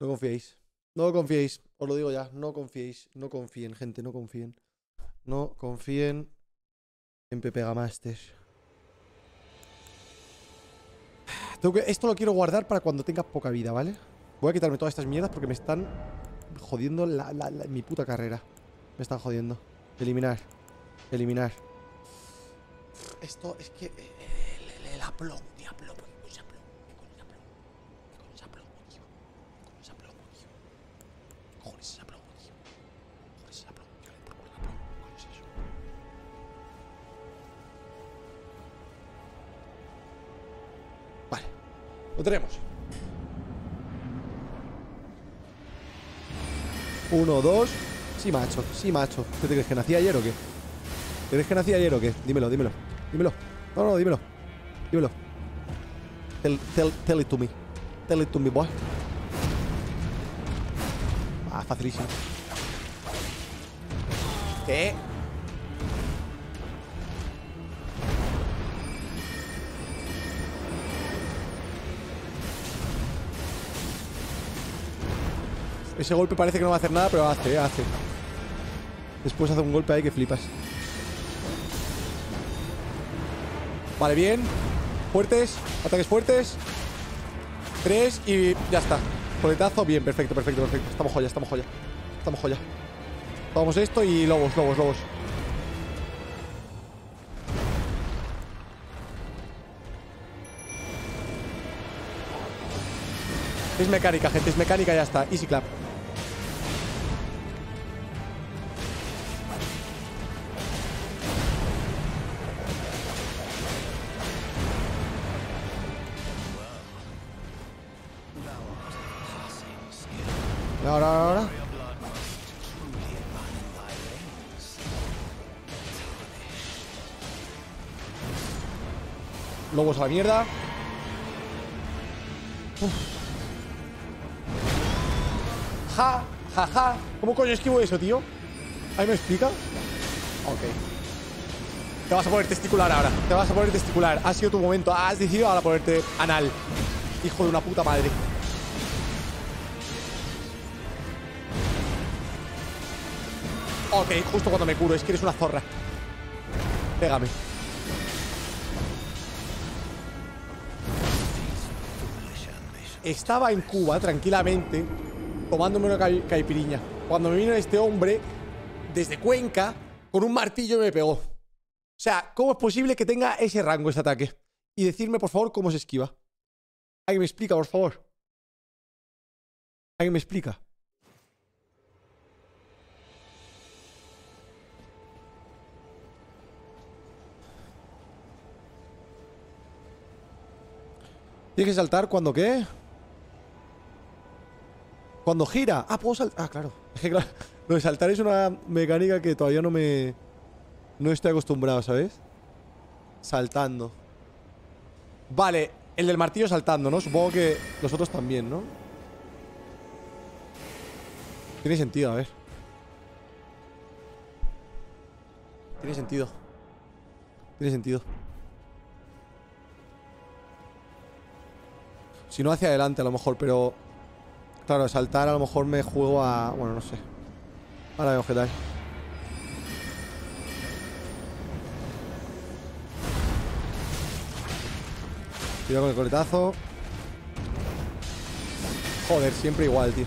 No confiéis. No confiéis. Os lo digo ya. No confiéis. No confíen, gente. No confíen. No confíen en Pepe Gamaster. Que- esto lo quiero guardar para cuando tenga poca vida, ¿vale? Voy a quitarme todas estas mierdas porque me están jodiendo la- la- mi puta carrera. Me están jodiendo. Eliminar. Eliminar. Esto es que... El, el, el Lo tenemos. Uno, dos. Sí, macho. Sí, macho. ¿Qué te crees que nací ayer o qué? ¿Te crees que nací ayer o qué? Dímelo, dímelo. Dímelo. No, no, dímelo. Dímelo. Tell, tell, tell it to me. Tell it to me, boy. Ah, facilísimo. ¿Qué? Ese golpe parece que no va a hacer nada, pero hace, hace. Después hace un golpe ahí que flipas. Vale, bien. Fuertes. Ataques fuertes. Tres y ya está. Coletazo, bien, perfecto, perfecto, perfecto. Estamos joya, estamos joya. Estamos joya. Vamos esto y lobos, lobos, lobos. Es mecánica, gente, es mecánica, ya está. Easy clap. Ahora, ahora. Lobos a la mierda. Ja, ja, ja. ¿Cómo coño esquivo eso, tío? ¿Ahí me explica? Ok. Te vas a poner testicular ahora. Te vas a poner testicular. Ha sido tu momento. Has decidido ahora ponerte anal. Hijo de una puta madre. Ok, justo cuando me curo. Es que eres una zorra. Pégame. Estaba en Cuba tranquilamente tomándome una cai- caipiriña. Cuando me vino este hombre desde Cuenca con un martillo me pegó. O sea, ¿cómo es posible que tenga ese rango este ataque? Y decirme, por favor, cómo se esquiva. ¿Alguien me explica, por favor? ¿Alguien me explica? Tienes que saltar cuando qué? Cuando gira. Ah, puedo saltar. Ah, claro. Que claro, lo de saltar es una mecánica que todavía no me. No estoy acostumbrado, ¿sabes? Saltando. Vale, el del martillo saltando, ¿no? Supongo que los otros también, ¿no? Tiene sentido, a ver. Tiene sentido. Tiene sentido. Si no hacia adelante a lo mejor, pero... Claro, saltar a lo mejor me juego a... Bueno, no sé. Ahora veo qué tal. Cuidado con el coletazo. Joder, siempre igual, tío.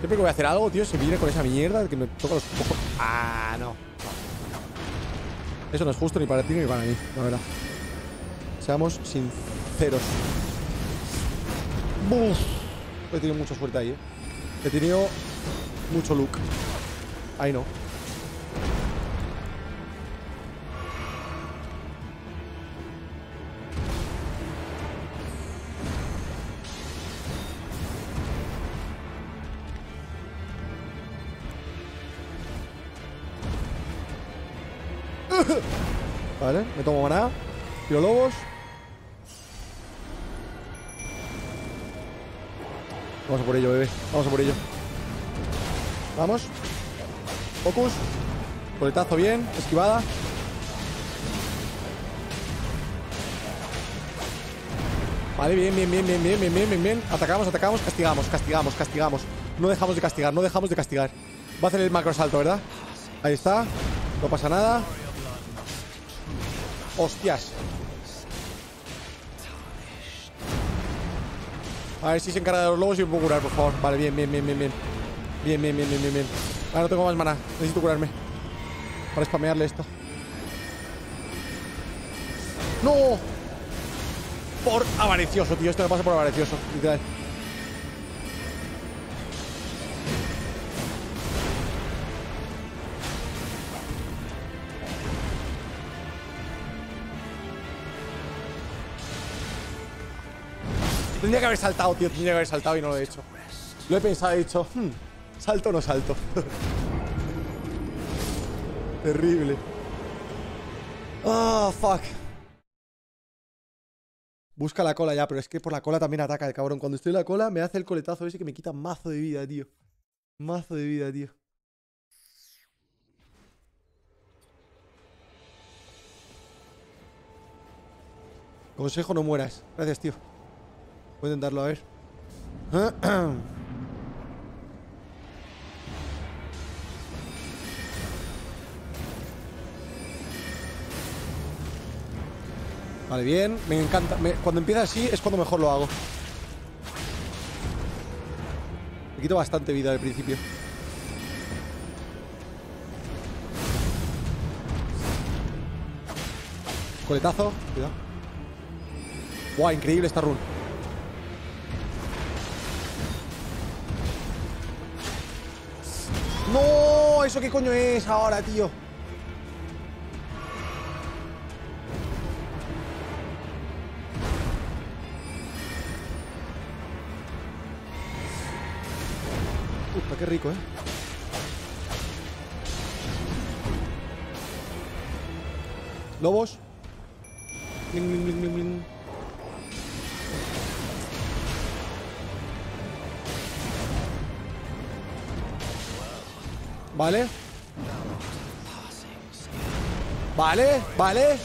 Siempre que voy a hacer algo, tío, se viene con esa mierda que me toca los cojones. Ah, no. Eso no es justo ni para ti ni para mí, la verdad. Seamos sinceros. Buf. He tenido mucha suerte ahí, eh. He tenido mucho look. Ahí no. Vale, me tomo maná. Tiro lobos. Vamos a por ello, bebé. Vamos a por ello. Vamos. Focus. Coletazo bien. Esquivada. Vale, bien, bien, bien, bien, bien, bien, bien, bien, bien. Atacamos, atacamos, castigamos, castigamos, castigamos. No dejamos de castigar, no dejamos de castigar. Va a hacer el macro salto, ¿verdad? Ahí está. No pasa nada. Hostias. A ver si se encarga de los lobos y me puedo curar, por favor. Vale, bien, bien, bien, bien, bien. Bien, bien, bien, bien, bien, bien. Ah, no tengo más mana. Necesito curarme. Para spamearle esto. ¡No! Por avaricioso, tío. Esto me pasa por avaricioso, literal. Tendría que haber saltado, tío. Tendría que haber saltado y no lo he hecho. Lo he pensado, he dicho, hmm, salto o no salto. Terrible. Ah, fuck. Busca la cola ya, pero es que por la cola también ataca el cabrón. Cuando estoy en la cola me hace el coletazo ese que me quita mazo de vida, tío. Mazo de vida, tío. Consejo, no mueras. Gracias, tío. Voy a intentarlo, a ver. Vale, bien. Me encanta. Cuando empieza así es cuando mejor lo hago. Me quito bastante vida al principio. Coletazo. Cuidado. Buah, increíble esta run. ¿Eso qué coño es ahora, tío? Puta, qué rico, ¿eh? Lobos. Vale. Vale, vale.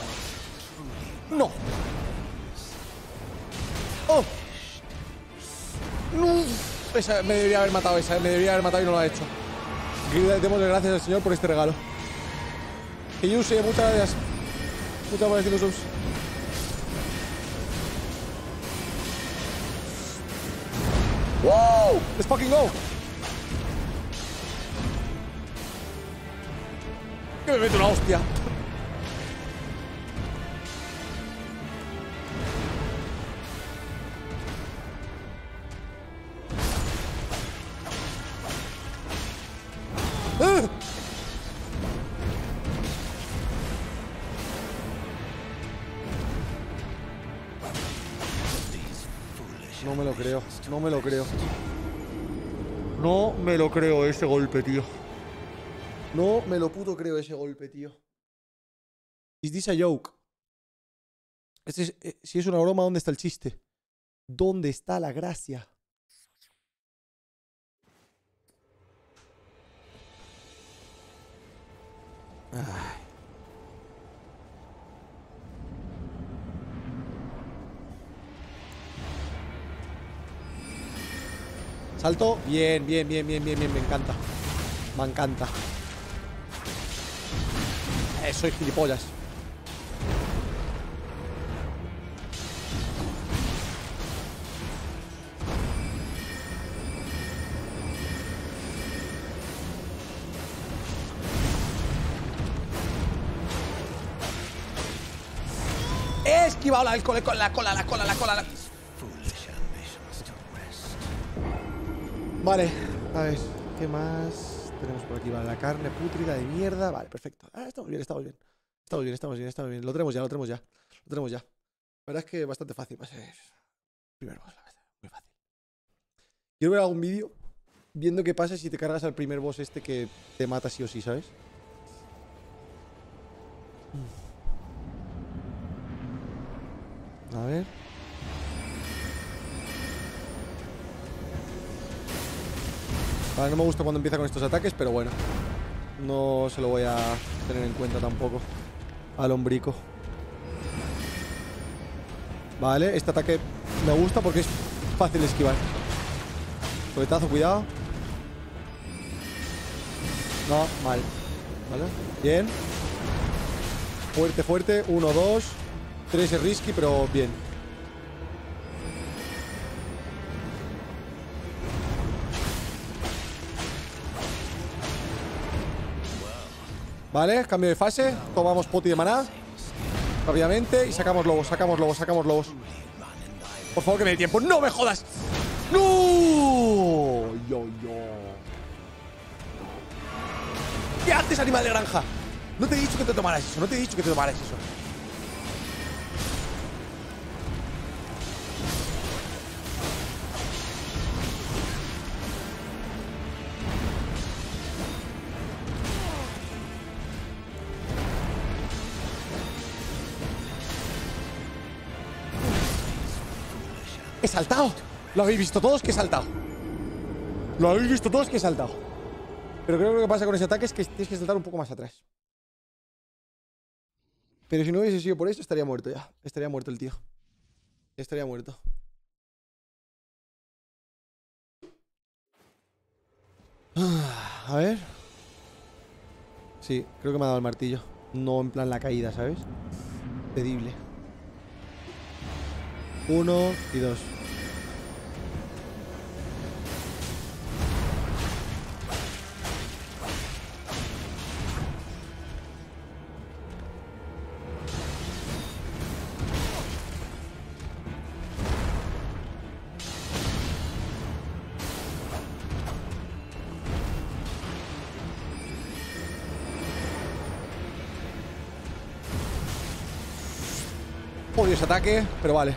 No. Oh. No. Esa, me debería haber matado esa, me debería haber matado y no lo ha hecho. Démosle gracias al señor por este regalo. Que yo muchas gracias. Muchas gracias, Sus. ¡Wow! ¡Let's fucking go! Me meto una hostia. No me lo creo, no me lo creo. No me lo creo ese golpe, tío. Me lo puto creo ese golpe, tío. Is this a joke? Este es- eh, si es una broma, ¿dónde está el chiste? ¿Dónde está la gracia? Salto. Bien, bien, bien, bien, bien, bien. Me encanta. Me encanta. Eh, soy gilipollas. He esquivado la, con la cola, la cola, la cola. la- Vale, a ver, ¿qué más tenemos por aquí? Vale, la carne pútrida de mierda. Vale, perfecto. Ah, estamos bien, estamos bien. Estamos bien, estamos bien, estamos bien. Lo tenemos ya, lo tenemos ya. Lo tenemos ya. La verdad es que bastante fácil va a ser. Primer boss, la verdad. Muy fácil. Quiero ver algún vídeo viendo qué pasa si te cargas al primer boss este que te mata sí o sí, ¿sabes? A ver. No me gusta cuando empieza con estos ataques, pero bueno. No se lo voy a tener en cuenta tampoco. Al hombrico. Vale, este ataque me gusta porque es fácil de esquivar. Coletazo, cuidado. No, mal. Vale, bien. Fuerte, fuerte. Uno, dos. Tres es risky, pero bien. Vale, cambio de fase. Tomamos poti de maná. Rápidamente. Y sacamos lobos, sacamos lobos, sacamos lobos. Por favor, que me dé tiempo. ¡No me jodas! ¡No! Yo, yo. ¿Qué haces, animal de granja? No te he dicho que te tomaras eso, no te he dicho que te tomaras eso. Saltado. Lo habéis visto todos que he saltado. Lo habéis visto todos que he saltado. Pero creo que lo que pasa con ese ataque es que tienes que saltar un poco más atrás. Pero si no hubiese sido por eso, estaría muerto ya. Estaría muerto el tío. Estaría muerto. Ah, a ver. Sí, creo que me ha dado el martillo. No en plan la caída, ¿sabes? Pedible. Uno y dos. Pero vale.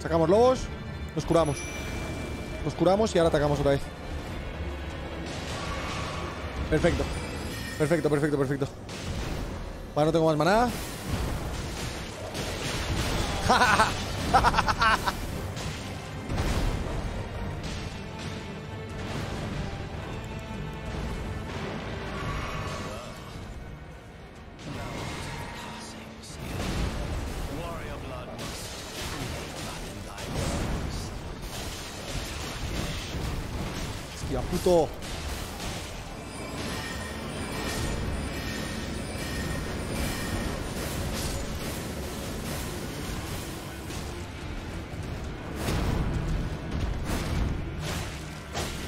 Sacamos lobos, nos curamos. Nos curamos y ahora atacamos otra vez. Perfecto. Perfecto, perfecto, perfecto. Vale, no tengo más maná.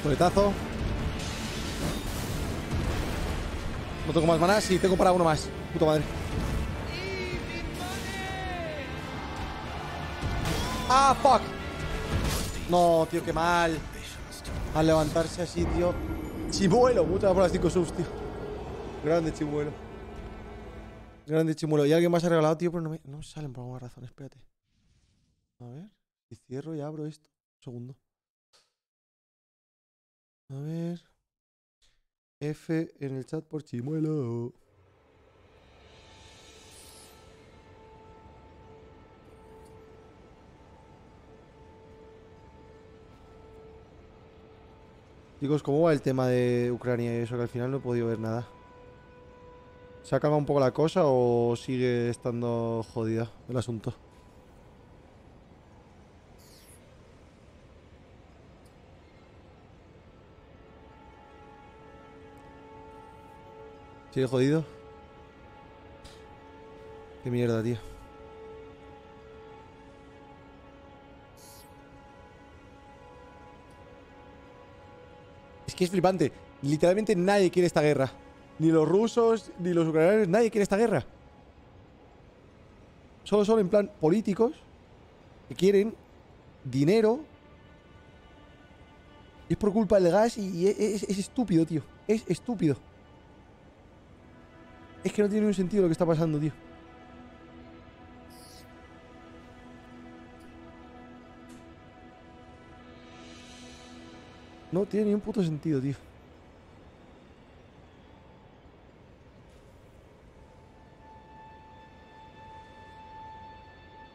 Coletazo. No tengo más maná, sí, tengo para uno más. Puta madre. Ah, fuck. No, tío, qué mal. Al levantarse así, tío. Chimuelo, muchas por las 5 subs, tío. Grande chimuelo. Grande chimuelo. Y alguien más ha regalado, tío, pero no me, no salen por alguna razón. Espérate. A ver. Si cierro y abro esto. Un segundo. A ver. F en el chat por chimuelo. Chicos, ¿cómo va el tema de Ucrania y eso? Que al final no he podido ver nada. ¿Se ha calmado un poco la cosa o sigue estando jodida el asunto? ¿Sigue jodido? Qué mierda, tío. Es que es flipante. Literalmente nadie quiere esta guerra. Ni los rusos, ni los ucranianos, nadie quiere esta guerra. Solo son en plan políticos que quieren dinero. Es por culpa del gas y es estúpido, tío. Es estúpido. Es que no tiene ningún sentido lo que está pasando, tío. No tiene ningún puto sentido, tío.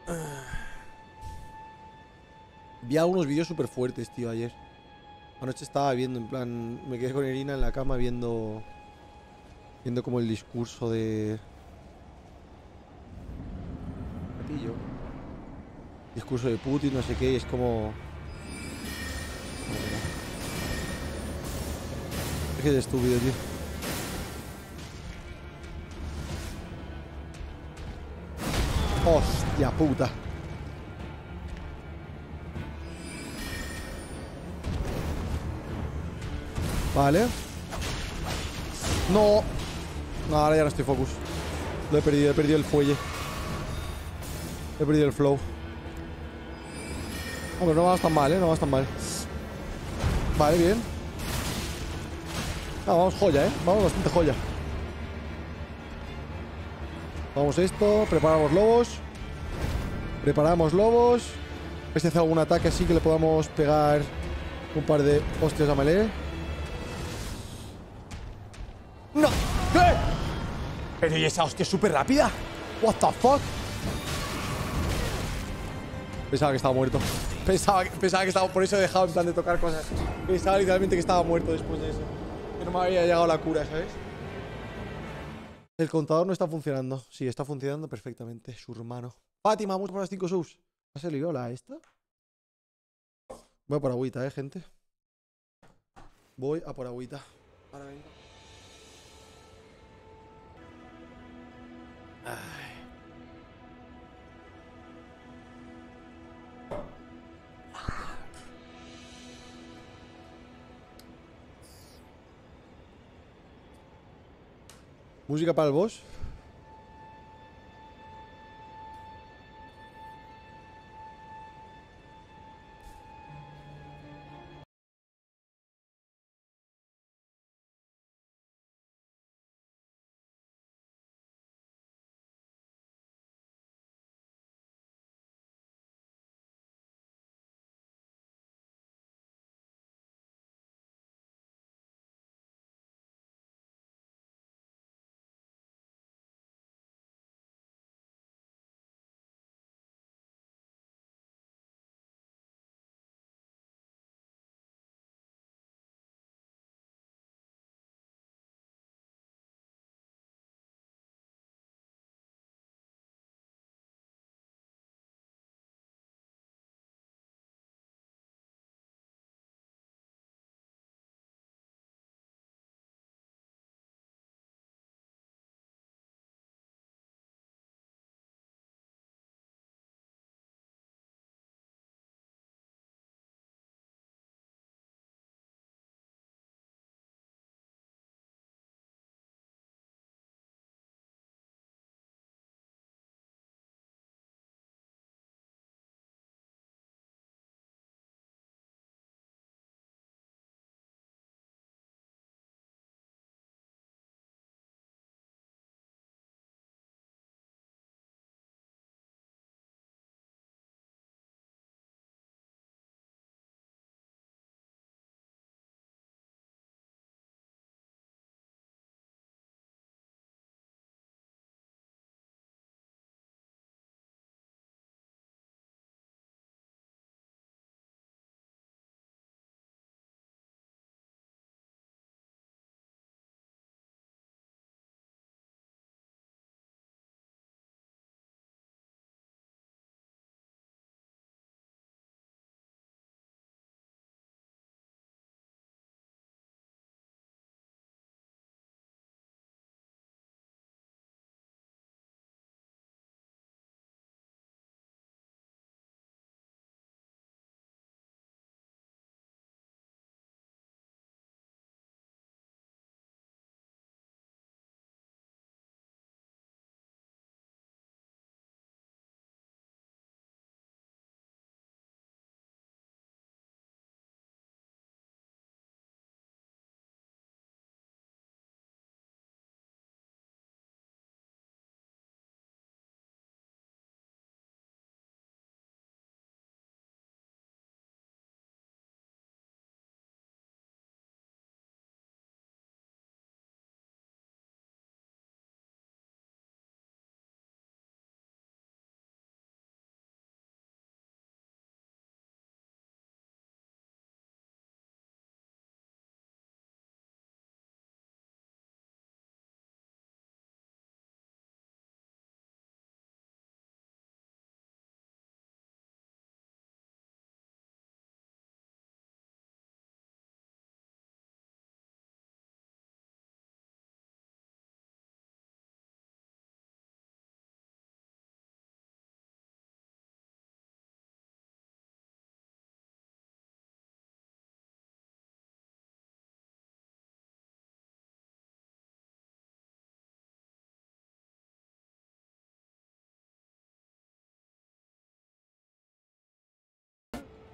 Vi algunos vídeos súper fuertes, tío, ayer. Anoche estaba viendo, en plan, me quedé con Irina en la cama viendo... Viendo como el discurso de... Gatillo. Discurso de Putin, no sé qué, y es como... Es estúpido, tío. Hostia puta. Vale. No. No, ahora ya no estoy focus. Lo he perdido, he perdido el fuelle. He perdido el flow. Hombre, no vamos tan mal, ¿eh? No vamos tan mal. Vale, bien. Ah, vamos joya, ¿eh? Vamos bastante joya. Vamos esto, preparamos lobos. Preparamos lobos. A ver si hace algún ataque así que le podamos pegar un par de hostias a melee. ¡No! ¿Qué? Pero ¿y esa hostia es súper rápida? What the fuck? Pensaba que estaba muerto. Pensaba, que- pensaba que estaba... Por eso he dejado en plan de tocar cosas. Pensaba literalmente que estaba muerto después de eso. Que no me había llegado la cura, ¿sabes? El contador no está funcionando. Sí, está funcionando perfectamente. Su hermano. Fátima, muchas por las 5 subs. ¿Ha salido la esta? Voy a por agüita, eh, gente. Voy a por agüita. Ahora vengo. Ay. Música para el boss.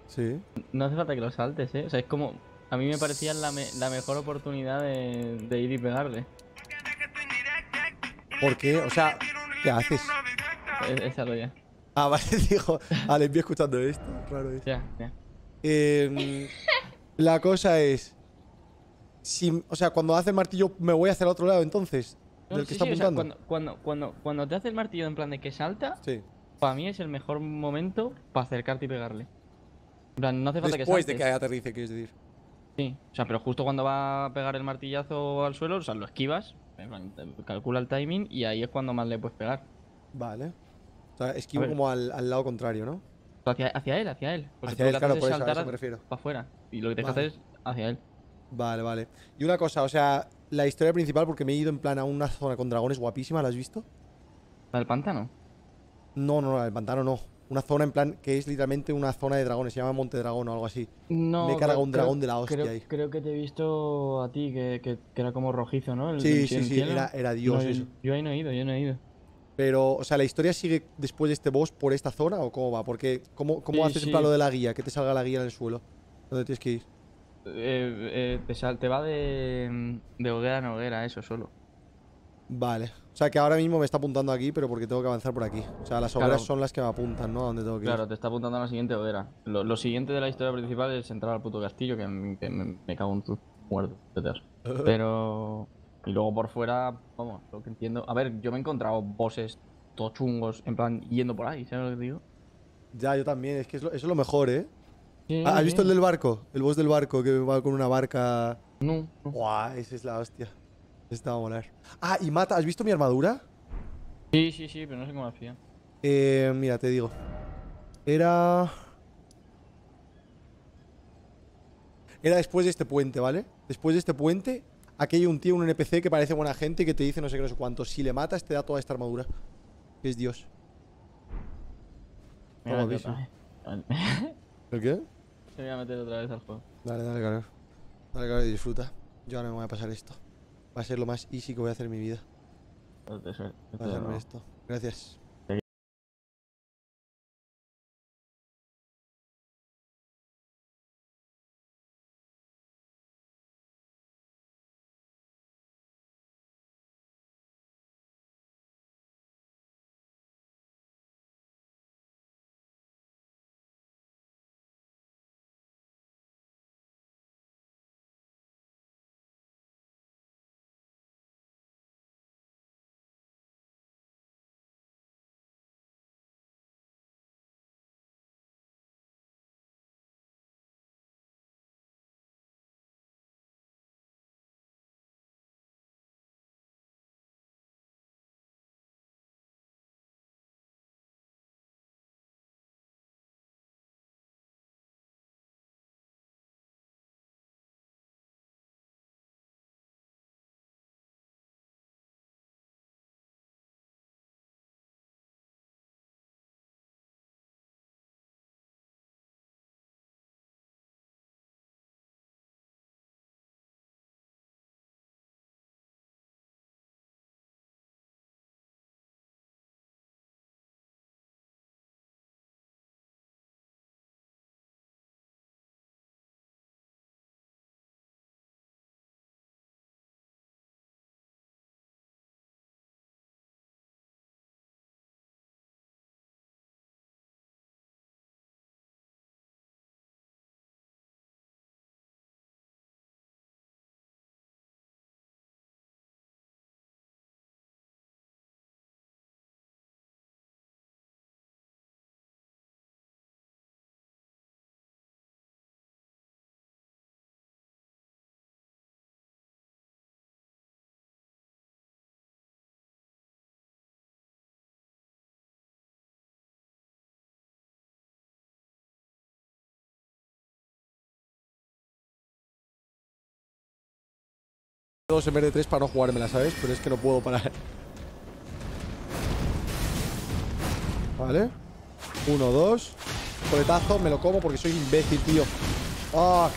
Sí. No hace falta que lo saltes, ¿eh? O sea, es como... A mí me parecía la, me- la mejor oportunidad de, de ir y pegarle. ¿Por qué? O sea, ¿qué haces? Es- Esa lo ya. Ah, vale, dijo. Ah, le envío escuchando esto. Raro es. Ya, ya. Eh, la cosa es. Si, o sea, cuando hace el martillo, me voy hacia el otro lado entonces. No, del que está sí, o sea, apuntando. cuando, cuando, cuando, cuando te hace el martillo en plan de que salta, Sí. para mí es el mejor momento para acercarte y pegarle. No hace falta Después que de que aterrice, quieres decir. Sí, o sea, pero justo cuando va a pegar el martillazo al suelo, o sea, lo esquivas, calcula el timing y ahí es cuando más le puedes pegar. Vale. O sea, esquivo como al, al lado contrario, ¿no? Hacia, hacia él, hacia él. Porque Hacia tú él, lo que claro, haces por es eso, a eso me refiero. para afuera. Y lo que tienes Vale. que hacer es hacia él. Vale, vale. Y una cosa, o sea, la historia principal, porque me he ido en plan a una zona con dragones guapísima, ¿la has visto? ¿La del pantano? No, no, no, el pantano no. Una zona en plan que es literalmente una zona de dragones, se llama Monte Dragón o algo así. No. Me he cargado un creo- dragón de la hostia creo, ahí. Creo que te he visto a ti, que, que, que era como rojizo, ¿no? El- Sí, el sí, sí, era, era Dios No, eso. yo, yo ahí no he ido, yo no he ido. Pero, o sea, ¿la historia sigue después de este boss por esta zona o cómo va? Porque, ¿cómo, cómo Sí, haces en sí. plan lo de la guía? Que te salga la guía en el suelo. ¿Dónde tienes que ir? Eh, eh, te, sal- te va de, de hoguera en hoguera, eso solo. Vale. O sea, que ahora mismo me está apuntando aquí, pero porque tengo que avanzar por aquí. O sea, las Claro. hogueras son las que me apuntan, ¿no? A dónde tengo que ir. Claro, te está apuntando a la siguiente hoguera. Lo, lo siguiente de la historia principal es entrar al puto castillo, que, me, me cago en tu muerto. Pero. Y luego por fuera, vamos, lo que entiendo. A ver, yo me he encontrado bosses tochungos, en plan, yendo por ahí, ¿sabes lo que te digo? Ya, yo también. Es que es lo- eso es lo mejor, ¿eh? Sí, Ah, ¿Has sí. visto el del barco? El boss del barco que va con una barca. No, no. Buah, esa es la hostia. Esta va a molar. Ah, y mata. ¿Has visto mi armadura? Sí, sí, sí, pero no sé cómo hacía. Eh, mira, te digo. Era. Era después de este puente, ¿vale? Después de este puente, aquí hay un tío, un NPC que parece buena gente y que te dice no sé qué, no sé cuánto. Si le matas, te da toda esta armadura. Que es Dios. Me voy a meter aviso. otra vez. ¿El qué? Me voy a meter otra vez al juego. Dale, dale, calor. Dale, calor y disfruta. Yo ahora me voy a pasar esto. Va a ser lo más easy que voy a hacer en mi vida. Pasarme esto. Gracias. Dos en vez de tres para no jugármela, ¿sabes? Pero es que no puedo parar. Vale. Uno, dos. Coletazo, me lo como porque soy imbécil, tío. ¡Ah!